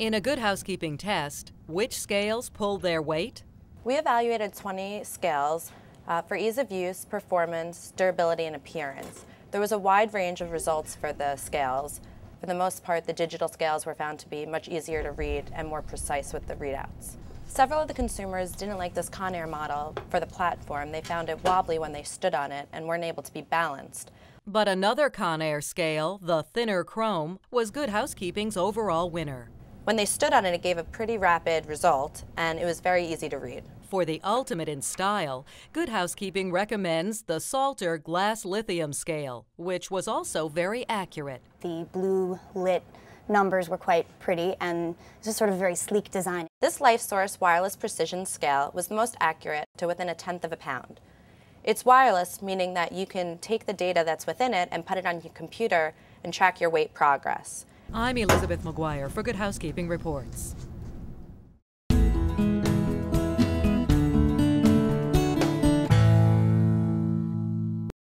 In a good housekeeping test, which scales pulled their weight? We evaluated 20 scales uh, for ease of use, performance, durability, and appearance. There was a wide range of results for the scales. For the most part, the digital scales were found to be much easier to read and more precise with the readouts. Several of the consumers didn't like this Conair model for the platform. They found it wobbly when they stood on it and weren't able to be balanced. But another Conair scale, the thinner chrome, was Good Housekeeping's overall winner. When they stood on it, it gave a pretty rapid result, and it was very easy to read. For the ultimate in style, Good Housekeeping recommends the Salter Glass Lithium Scale, which was also very accurate. The blue lit numbers were quite pretty and it's just sort of very sleek design. This LifeSource wireless precision scale was the most accurate to within a tenth of a pound. It's wireless, meaning that you can take the data that's within it and put it on your computer and track your weight progress. I'm Elizabeth McGuire for Good Housekeeping Reports.